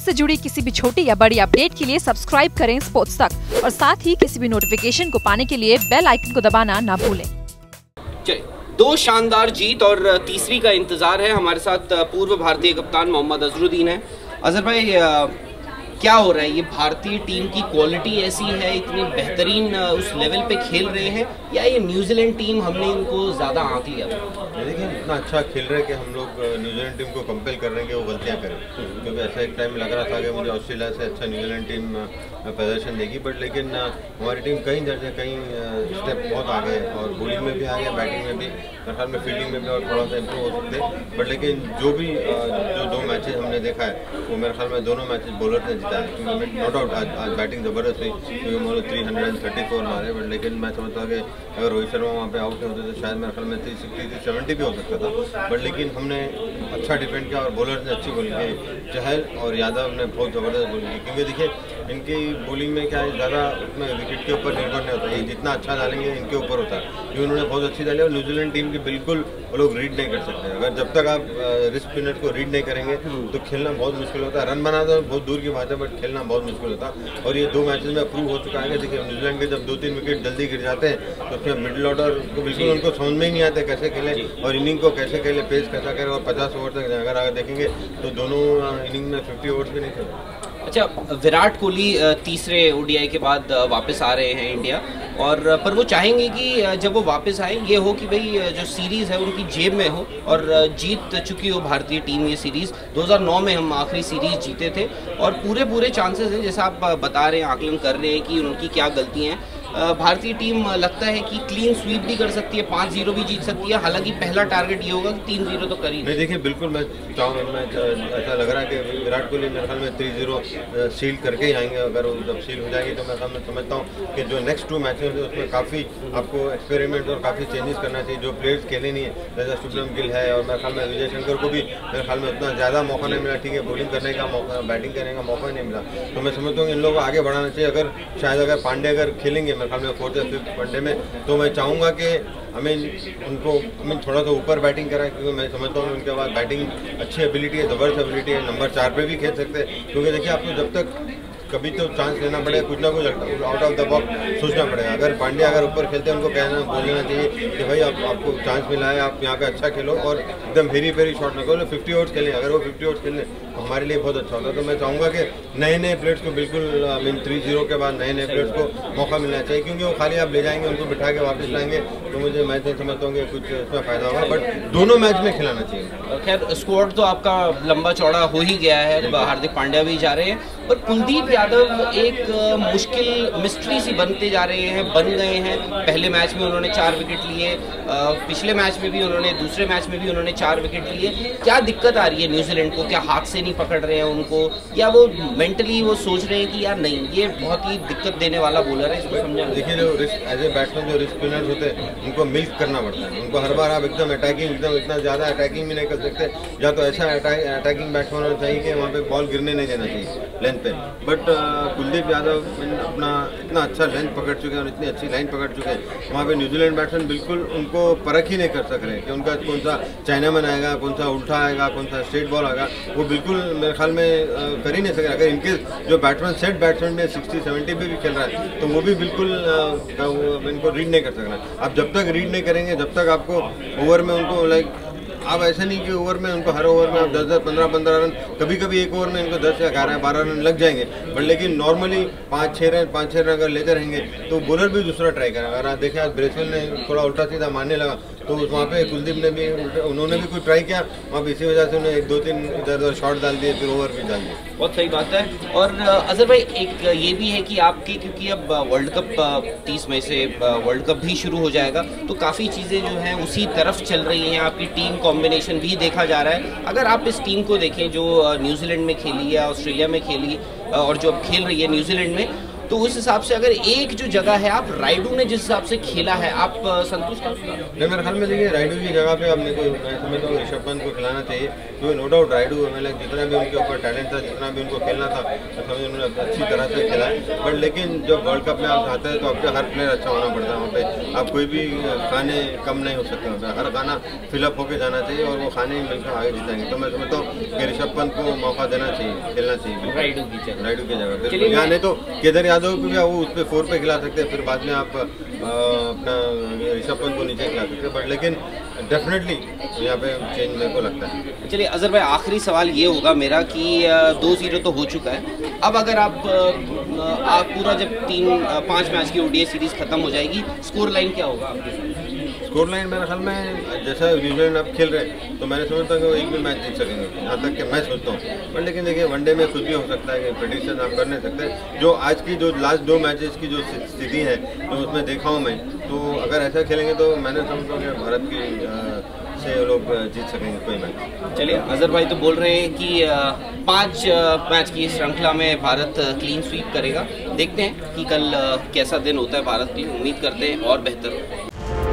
Sports से जुड़ी किसी भी छोटी या बड़ी अपडेट के लिए सब्सक्राइब करें स्पोर्ट्स तक और साथ ही किसी भी नोटिफिकेशन को पाने के लिए बेल आइकन को दबाना ना भूलें। दो शानदार जीत और तीसरी का इंतज़ार है। हमारे साथ पूर्व भारतीय कप्तान मोहम्मद अजरुद्दीन है। अजहर भाई क्या हो रहा है? ये भारतीय टीम की क्वालिटी ऐसी है? इतनी बेहतरीन उस लेवल पे खेल रहे हैं? या ये न्यूजीलैंड टीम हमने इनको ज़्यादा आंक लिया? देखिए, इतना अच्छा खेल रहे हैं कि हम लोग न्यूजीलैंड टीम को कंपेयर कर रहे हैं कि वो गलतियाँ करें। क्योंकि ऐसा एक टाइम लग रहा था कि मुझे ऑस्ट्रेलिया से अच्छा न्यूजीलैंड टीम प्रदर्शन देगी। बट लेकिन हमारी टीम कई दर्जे कहीं स्टेप बहुत आगे है। और बॉलिंग में भी आगे है बैटिंग में भी ख्याल में फील्डिंग में भी और थोड़ा सा इम्प्रूव हो सकते हैं। बट लेकिन जो भी जो दो मैचेज हमने देखा है, वो मेरे ख्याल में दोनों मैचेस बॉलर ने नो डाउट आज आज बैटिंग ज़बरदस्त हुई। क्योंकि उन्होंने three hundred and thirty four मारे बट लेकिन मैं समझता कि अगर रोहित शर्मा वहाँ पे आउट होते तो शायद मेरे ख्याल में थ्री सिक्सटी थ्री सेवेंटी भी हो सकता था। बट लेकिन हमने अच्छा डिफेंड किया और बॉलर ने अच्छी बॉलिंग की। चहल और यादव ने बहुत ज़बरदस्त बॉलिंग की। क्योंकि देखिए इनकी बॉलिंग में क्या है ज़्यादा उसमें विकेट के ऊपर निर्भर नहीं होता। ये जितना अच्छा डालेंगे इनके ऊपर होता है। क्योंकि उन्होंने बहुत अच्छी डाली और न्यूजीलैंड टीम की बिल्कुल वो लोग रीड नहीं कर सकते। अगर जब तक आप रिस्क स्पिनर को रीड नहीं करेंगे तो खेलना बहुत मुश्किल होता है। रन बनाना तो बहुत दूर की बात है बट खेलना बहुत मुश्किल होता है। और ये दो मैचेस में प्रूव हो चुका है देखिए न्यूजीलैंड के जब दो तीन विकेट जल्दी गिर जाते हैं तो फिर मिडिल ऑर्डर को बिल्कुल उनको समझ में ही नहीं आते कैसे खेले और इनिंग को कैसे खेले पेस कैसा करे और पचास ओवर तक अगर अगर देखेंगे तो दोनों इनिंग में फिफ्टी ओवर्स भी नहीं खेले। अच्छा विराट कोहली तीसरे ओडीआई के बाद वापस आ रहे हैं इंडिया। और पर वो चाहेंगे कि जब वो वापस आए, ये हो कि भाई जो सीरीज़ है उनकी जेब में हो और जीत चुकी हो भारतीय टीम ये सीरीज़। 2009 में हम आखिरी सीरीज़ जीते थे और पूरे पूरे चांसेस हैं, जैसा आप बता रहे हैं, आकलन कर रहे हैं कि उनकी क्या गलतियाँ हैं। भारतीय टीम लगता है कि क्लीन स्वीप भी कर सकती है, पाँच ज़ीरो भी जीत सकती है। हालाँकि पहला टारगेट ये होगा कि तीन ज़ीरो तो कर नहीं, देखिए, बिल्कुल मैं चाहूँ मैं ऐसा लग रहा है कि विराट कोहली मेरे ख्याल में थ्री ज़ीरो सील करके ही आएँगे। अगर वो जब सील हो जाएगी तो मैं समझता हूँ कि जो नेक्स्ट टू मैचेस है, उसमें काफ़ी आपको एक्सपेरिमेंट और काफ़ी चेंजेस करना चाहिए। जो प्लेयर्स खेले नहीं है, जैसे शुभम गिल है और मेरे ख्याल में विजय शंकर को भी मेरे ख्याल में उतना ज़्यादा मौका नहीं मिला। ठीक है बॉलिंग करने का मौका बैटिंग करने का मौका नहीं मिला। तो मैं समझता हूँ इन लोगों को आगे बढ़ाना चाहिए। अगर शायद अगर पांडे अगर खेलेंगे मेरे ख्याल में फोर्थ या फिफ्थ वनडे में। तो मैं चाहूँगा कि हमें उनको, हमें थोड़ा सा ऊपर बैटिंग कराएँ क्योंकि मैं समझता हूँ उनके पास बैटिंग अच्छी एबिलिटी है, ज़बरदस्त एबिलिटी है, नंबर चार पे भी खेल सकते हैं। क्योंकि देखिए, आपको जब तक कभी तो चांस लेना पड़ेगा कुछ ना कुछ आउट ऑफ़ द बॉक्स सोचना पड़ेगा। अगर पांड्या अगर ऊपर खेलते हैं उनको कहना बोल देना चाहिए कि भाई आप आपको चांस मिला है आप यहाँ पे अच्छा खेलो और एकदम भेरी फेरी शॉट ना करो। फिफ्टी ओवर्स खेलें। अगर वो फिफ्टी ओवर्स खेलें तो हमारे लिए बहुत अच्छा होता है। तो मैं चाहूँगा कि नए नए प्लेयर्स को बिल्कुल आई मीन थ्री ज़ीरो के बाद नए नए प्लेयर्स को मौका मिलना चाहिए क्योंकि वो खाली आप ले जाएँगे उनको बिठा के वापस लाएँगे तो मुझे मैच नहीं समझता हूँ कि कुछ इसमें फ़ायदा होगा बट दोनों मैच में खिलाना चाहिए। खैर स्क्वाड तो आपका लंबा चौड़ा हो ही गया है। हार्दिक पांड्या भी जा रहे हैं। पर कुलदीप यादव एक मुश्किल मिस्ट्री सी बनते जा रहे हैं, बन गए हैं। पहले मैच में उन्होंने चार विकेट लिए पिछले मैच में भी उन्होंने, दूसरे मैच में भी उन्होंने चार विकेट लिए। क्या दिक्कत आ रही है न्यूजीलैंड को? क्या हाथ से नहीं पकड़ रहे हैं उनको? या वो मेंटली वो सोच रहे हैं कि यार नहीं, ये बहुत ही दिक्कत देने वाला बॉलर है, इसको समझा देखिए, जो एज ए बैट्समैन जो रिस्क स्पिनर्स होते हैं, उनको मिल्क करना पड़ता है। उनको हर बार आप एकदम अटैकिंग एकदम इतना ज़्यादा अटैकिंग भी नहीं कर सकते। या तो ऐसा अटैकिंग बैट्समैन होना चाहिए कि वहाँ पे बॉल गिरने नहीं देना चाहिए। पे बट कुलदीप यादव अपना इतना अच्छा लेंथ पकड़ चुके हैं और इतनी अच्छी लाइन पकड़ चुके हैं। वहाँ पे न्यूजीलैंड बैट्समैन बिल्कुल उनको परख ही नहीं कर सक रहे हैं कि उनका कौन सा चाइना चाइनामैन आएगा, कौन सा उल्टा आएगा, कौन सा स्ट्रेट बॉल आएगा। वो बिल्कुल मेरे ख्याल में कर ही नहीं सक। रहे अगर इनके जो बैट्समैन सेट बैट्समैन में सिक्सटी सेवेंटी पे भी खेल रहा है तो वो भी बिल्कुल इनको रीड नहीं कर सक रहा आप जब तक रीड नहीं करेंगे, जब तक आपको ओवर में उनको लाइक आप ऐसा नहीं कि ओवर में उनको हर ओवर में आप दस दस, पंद्रह पंद्रह रन कभी कभी एक ओवर में इनको दस या ग्यारह, बारह रन लग जाएँगे। बट लेकिन नॉर्मली पाँच छः रन, पाँच छः रन अगर लेते रहेंगे तो बॉलर भी दूसरा ट्राई करेगा। अगर आप देखें, आज ब्रेसवेल ने थोड़ा उल्टा सीधा मारने लगा तो वहाँ पे कुलदीप ने भी उन्होंने भी कुछ ट्राई किया, वहाँ इसी वजह से उन्हें एक दो तीन इधर उधर शॉट डाल दिए, फिर ओवर भी डाल दिए। बहुत सही बात है। और अजहर भाई, एक ये भी है कि आपके, क्योंकि अब वर्ल्ड कप तीस मई से वर्ल्ड कप भी शुरू हो जाएगा तो काफ़ी चीज़ें जो हैं उसी तरफ़ चल रही हैं, आपकी टीम कॉम्बिनेशन भी देखा जा रहा है। अगर आप इस टीम को देखें, जो न्यूजीलैंड में खेली या ऑस्ट्रेलिया में खेली और जो अब खेल रही है न्यूजीलैंड में तो उस हिसाब से अगर एक जो जगह है आप राइडू ने जिस हिसाब से खेला है आप संतुष्ट हैं? नहीं मेरे ख्याल में देखिए राइडू की जगह पे अब मेरे को मैं समझता हूँ ऋषभ पंत को खिलाना चाहिए। क्योंकि नो डाउट राइडू मतलब जितना भी उनके ऊपर टैलेंट था जितना भी उनको खेलना था तो समझ उन्होंने अच्छी तरह से खेला है। बट लेकिन जब वर्ल्ड कप में आप जाते हैं तो आपके हर प्लेयर अच्छा होना पड़ता है वहाँ पे। आप कोई भी खाने कम नहीं हो सकते वहाँ पे। हर खाना फिलअप होकर जाना चाहिए और वो खाने ही मिलकर आगे जीतेंगे तो मैं समझता हूँ कि ऋषभ पंत को मौका देना चाहिए खेलना चाहिए। राइडू की जगह। राइडू की जगह नहीं तो केदार यादव को भी आप वो उस पर फोर पे खिला सकते हैं, फिर बाद में आप अपना ऋषभ पंत को नीचे खिला सकते हैं। बट लेकिन डेफिनेटली यहाँ पे चेंज मेरे को लगता है। चलिए, अजहर भाई, आखिरी सवाल ये होगा मेरा कि दो ज़ीरो तो हो चुका है। अब अगर आप आप पूरा जब तीन पाँच मैच की ओडीआई सीरीज़ खत्म हो जाएगी स्कोर लाइन क्या होगा आपके स्कोर लाइन मेरे ख्याल में जैसा न्यूजीलैंड अब खेल रहे हैं तो मैंने समझता हूँ कि वो एक भी मैच जीत सकेंगे। यहाँ तक कि मैं सोचता हूँ। बट लेकिन देखिए वनडे में कुछ भी हो सकता है कि प्रडिक्शन आप कर नहीं सकते। जो आज की जो लास्ट दो मैचेस की जो स्थिति है जो उसमें देखा हूँ मैं तो अगर ऐसा खेलेंगे तो मैंने समझता हूँ कि भारत की से लोग जीत सकेंगे कोई मैच चलिए अजहर भाई तो बोल रहे हैं कि पाँच मैच की श्रृंखला में भारत क्लीन स्वीप करेगा। देखते हैं कि कल कैसा दिन होता है भारत की। उम्मीद करते हैं और बेहतर हो।